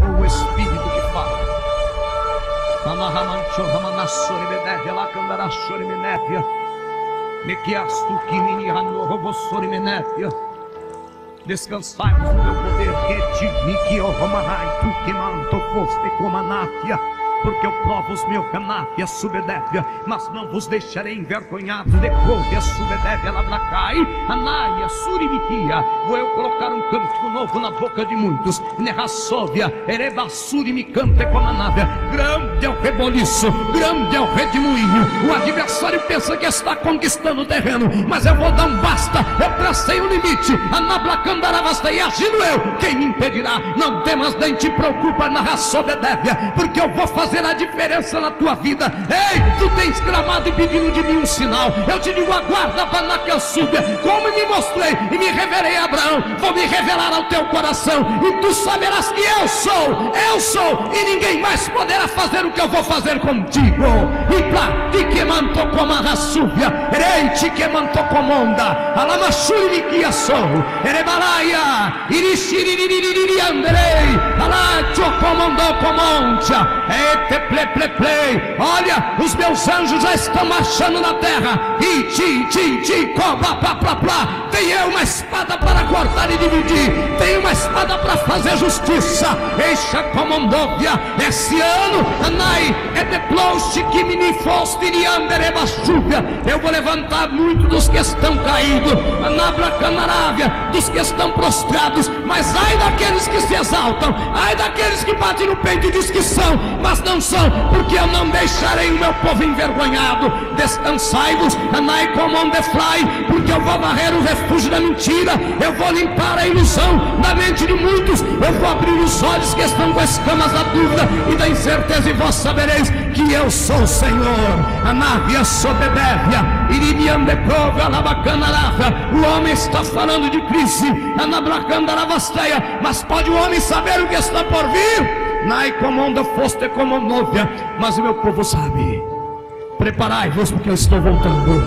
ou o Espírito que fala. Descansai-vos no meu poder, Retimi Romanai, tu que manto foste como anáfia porque eu provo os meus canáfia subedévia, mas não vos deixarei envergonhados, decouve a subedévia labracai, anaia, surimiquia, vou eu colocar um cântico novo na boca de muitos, nerrassóvia, ereba surimicante com anávia, grande é o reboliço, grande é o redemoinho, o adversário pensa que está conquistando o terreno, mas eu vou dar um basta, eu tracei o um limite, anablacandaravasta e agindo eu, quem me impedirá, não temas nem te preocupa, narrassóbedévia, porque eu vou fazer fazer a diferença na tua vida. Ei, tu tens clamado e pedindo de mim um sinal. Eu te digo, aguarda para que eu suba. Como me mostrei e me revelei a Abraão, vou me revelar ao teu coração. E tu saberás que eu sou, eu sou, e ninguém mais poderá fazer o que eu vou fazer contigo. E pra ti que manto como a raçúvia, rei te que manto como onda, alamachuri que sou, erebalaia, irixiririririri andrei, alacho comandou comontia, é ple, ple, ple. Olha, os meus anjos já estão marchando na terra. E ti, ti, ti, cobra, plá, plá, plá. Tem eu uma espada para cortar e dividir. Tem uma espada para fazer justiça. Eixa comandovia. Esse ano, Anai, é de plouche que me foste Eu vou levantar muitos dos que estão caídos. Anabra canarávia, dos que estão prostrados. Mas ai daqueles que se exaltam. Ai daqueles que batem no peito e diz que são. Mas porque eu não deixarei o meu povo envergonhado. Descansai-vos, anai como on the fly, porque eu vou varrer o refúgio da mentira, eu vou limpar a ilusão da mente de muitos, eu vou abrir os olhos que estão com escamas da dúvida e da incerteza, e vós sabereis que eu sou o Senhor. A nave sobedévia, iribiandeprova, alabacanarafa. O homem está falando de crise, anabracandaravasteia, mas pode o homem saber o que está por vir? Nai comanda foste como novia, mas o meu povo sabe. Preparai-vos porque eu estou voltando.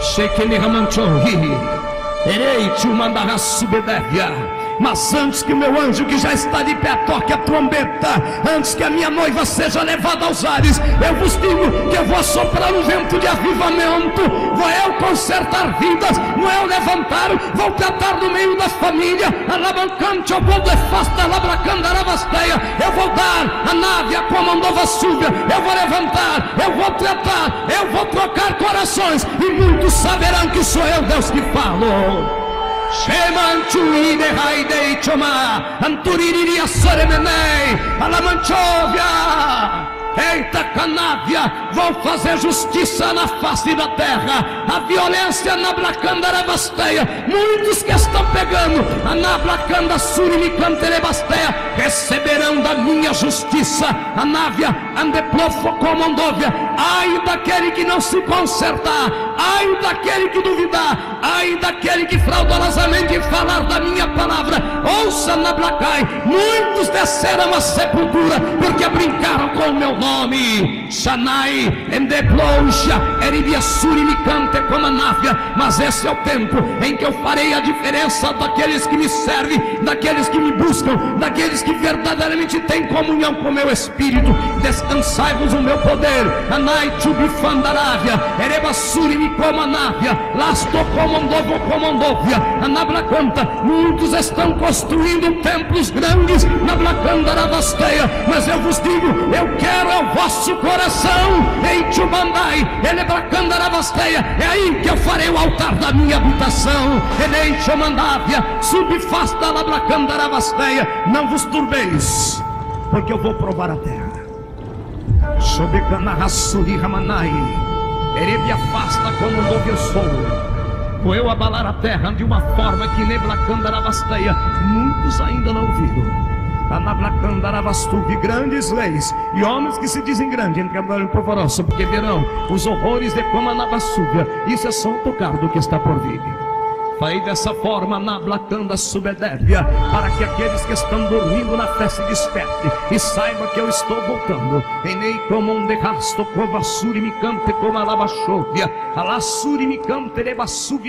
Shekele Ramanchori, Erei te mandará subedévia. Mas antes que o meu anjo que já está de pé toque a trombeta, antes que a minha noiva seja levada aos ares, eu vos digo que eu vou soprar um vento de avivamento, vou eu consertar vidas, vou eu levantar, vou tratar no meio da família, alabancante, eu vou defasta, labracandaravasteia, eu vou dar a nave, a comandova súbia, eu vou levantar, eu vou tratar, eu vou trocar corações, e muitos saberão que sou eu Deus que falo. Semanchuli de Haidei Choma, Anturini di me, Memei, alla Manciovia! Eita canávia, vão fazer justiça na face da terra. A violência na Blacandarebasteia. Muitos que estão pegando a Nablacanda Surimicanterebasteia receberão da minha justiça. A návia andeplofo comandovia. Ai daquele que não se consertar, ai daquele que duvidar, ai daquele que fraudulosamente falar da minha palavra. Ouça Nablacai, muitos desceram a sepultura porque brincaram com o meu nome. Shanai, Endeploucha, Eribiassuri, Licante, Comanáfia. Mas esse é o tempo em que eu farei a diferença daqueles que me servem, daqueles que me buscam, daqueles que verdadeiramente têm comunhão com meu espírito. Descansai-vos o meu poder. Anai, Chubifandaravia, Erebassuri, Micomanáfia, Lasto, Comandovo, Comandovia, Anablacanta. Muitos estão construindo templos grandes na Blacandaravastéia. Mas eu vos digo, eu quero é o vosso coração em Chubandai, Elebracandaravasteia. É aí que eu farei o altar da minha habitação. Ele Chumandávia, subfasta Labracandaravasteia. Não vos turbeis, porque eu vou provar a terra. Sobecanarrassuri Ramanai, Erebe afasta como novo eu sou. Vou eu abalar a terra de uma forma que Neblacandaravasteia muitos ainda não viram vi grandes leis e homens que se dizem grandes entraram em polvorosa, porque verão os horrores de Comanabastúvia. Isso é só um tocar do que está por vir. Farei dessa forma na blacanda subedébia, para que aqueles que estão dormindo na fé se despertem e saiba que eu estou voltando. Enei como um derrasto, covassuri me cante como a labachovia, alassuri me cante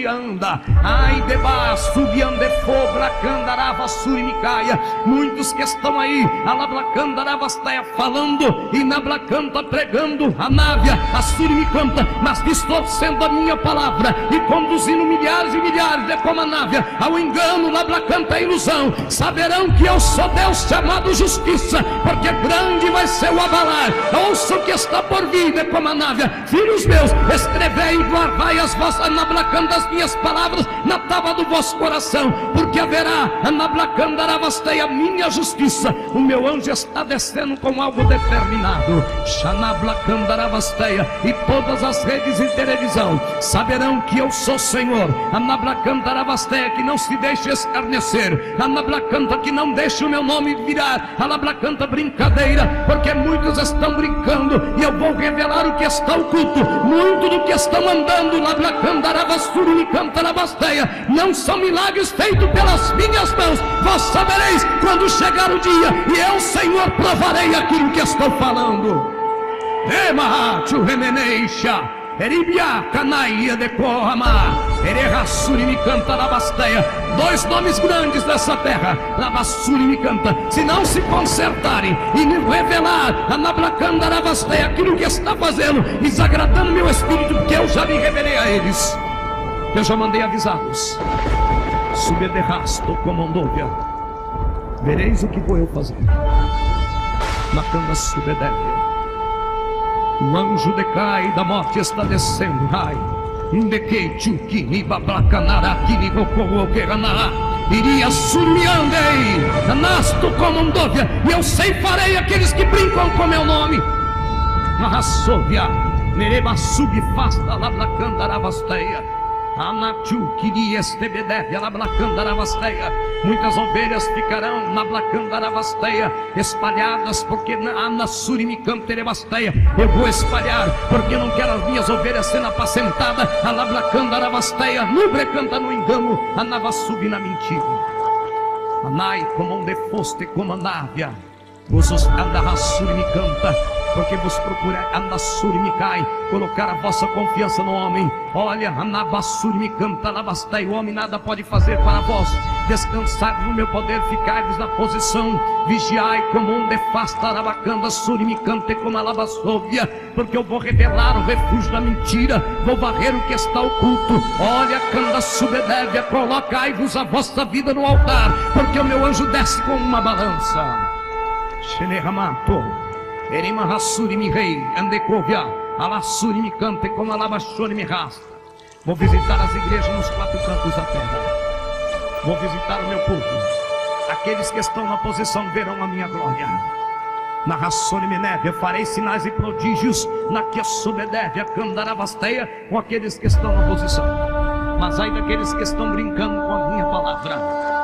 anda, ai deba subiande fo blacanda ravassuri me caia. Muitos que estão aí, a lablacanda ravastaia falando e na blacanda pregando a návia, a suri me canta, mas distorcendo a minha palavra e conduzindo milhares e milhares de Comanávia, ao engano, labracanta a ilusão, saberão que eu sou Deus chamado justiça, porque grande vai ser o abalar. Ouça o que está por vir de Comanávia, filhos meus, escrevei e guardai as vossas anablacando as minhas palavras na tábua do vosso coração, porque haverá anablacando a minha justiça. O meu anjo está descendo com algo determinado. Xanablacandarabasteia e todas as redes de televisão saberão que eu sou Senhor. Anablacanda Cantarabasté, que não se deixe escarnecer, Anablacanta, que não deixe o meu nome virar, Alablacanta, brincadeira, porque muitos estão brincando, e eu vou revelar o que está oculto, muito do que estão andando, Lablacandarabasturu Cantarabasteia, não são milagres feitos pelas minhas mãos, vós sabereis quando chegar o dia, e eu, Senhor, provarei aquilo que estou falando. Ema, Remeneixa. Eribia, Canaia de Corama, Ererassuri me canta Labasteia, dois nomes grandes dessa terra, Labassuri me canta, se não se consertarem e me revelar a Nablacanda Labasteia, aquilo que está fazendo, desagradando meu espírito, que eu já me revelei a eles, eu já mandei avisá-los, subederrasto comandovia, vereis o que vou eu fazer, na canda subedévia. O anjo decai da morte está descendo. Ai, indequei tchukini babacanaraki rokowokerana. Iria surmiandei, nasto comandovia, e eu ceifarei aqueles que brincam com meu nome. Arrasovia, nereba subfasta lablacandarabasteia. Muitas ovelhas ficarão na Blacandaravasteia, espalhadas, porque na Surimicamterebasteia eu vou espalhar, porque não quero as minhas ovelhas sendo apacentadas, a Lablacandaravasteia, canta no engano, a Navassubi na mentira. Anai como um defoste como Anávia, os Andarrassuri me canta, porque vos procura Anassuri me cai, colocar a vossa confiança no homem. Olha, Anabassuri me canta, Alabastai, o homem nada pode fazer para vós. Descansar no meu poder, ficai-vos na posição, vigiai como um defasta, Arabacanda, Suri me cante como Alabassovia, porque eu vou revelar o refúgio da mentira, vou varrer o que está oculto. Olha, Canda Subedévia, colocai-vos a vossa vida no altar, porque o meu anjo desce com uma balança. Xeneramato. Erima Hassuri mi rei, Andecovia, Alassuri mi cante, como Alabachone me rasta. Vou visitar as igrejas nos quatro cantos da terra. Vou visitar o meu povo. Aqueles que estão na posição verão a minha glória. Na raçone Minévia farei sinais e prodígios na que a Candaravasteia com aqueles que estão na posição. Mas aí daqueles que estão brincando com a minha palavra.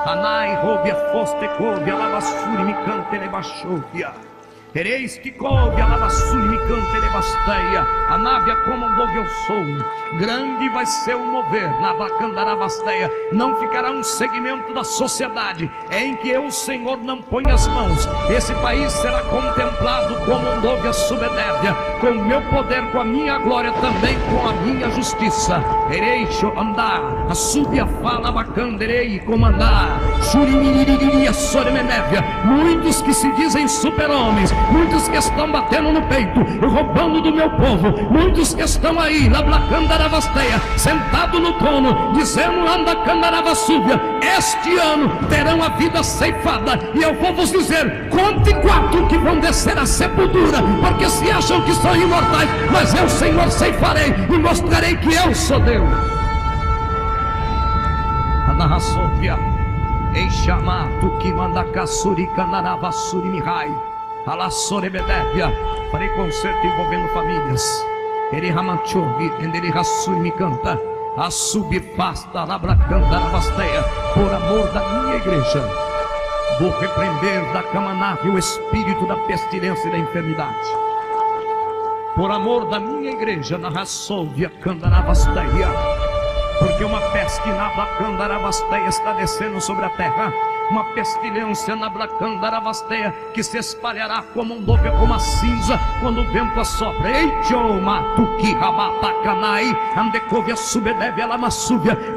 Anai, roubia, foste, couve, alavassuri, me cante, lebachouia. Tereis que coube a lavassuri me canterebasteia, a nave a comandou eu sou. Grande vai ser o mover na bacandaravasteia. Não ficará um segmento da sociedade em que eu, Senhor, não ponho as mãos. Esse país será contemplado como um novo subedévia, com o meu poder, com a minha glória, também com a minha justiça. Ereis andar, a súbia fala bacanderei comandar. Soremenévia. Muitos que se dizem super-homens muitos que estão batendo no peito, roubando do meu povo, muitos que estão aí, na Blacandaravasteia, sentado no trono, dizendo anda Candaravasúbia, este ano terão a vida ceifada, e eu vou vos dizer: conte quatro que vão descer a sepultura, porque se acham que são imortais, mas eu, Senhor, ceifarei e mostrarei que eu sou Deus. Que manda caçuri canaravassuri mihai. Alassorebedébia, farei concerto envolvendo famílias. Ele ramanchovi, ele me canta. A subfasta, labracanta, basteia, por amor da minha igreja. Vou repreender da camanave o espírito da pestilência e da enfermidade. Por amor da minha igreja, na rassovia, candaravasteia. porque uma peste na Blacandarabasteia está descendo sobre a terra uma pestilência na Blacandaravasteia que se espalhará como um nuvem, como a cinza, quando o vento assopra.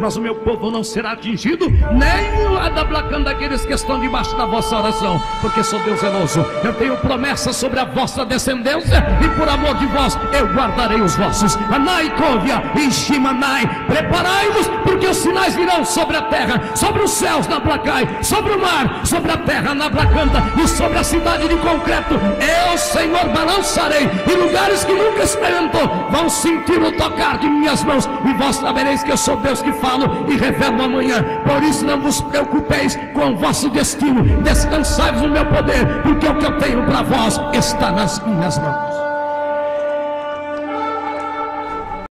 Mas o meu povo não será atingido, nem lá da Blacanda aqueles que estão debaixo da vossa oração, porque sou Deus zeloso. Eu tenho promessa sobre a vossa descendência, e por amor de vós eu guardarei os vossos. Anai, Cóvia e Shimanai, preparai-vos, porque os sinais virão sobre a terra, sobre os céus na Blacai, sobre o mar, sobre a terra na Blacanta e sobre a cidade de concreto. Eu, Senhor, balançarei e lugares que nunca experimentou vão sentir o tocar de minhas mãos e vós sabereis que eu sou Deus que falo e revelo amanhã. Por isso não vos preocupeis com o vosso destino, descansai no meu poder, porque o que eu tenho para vós está nas minhas mãos.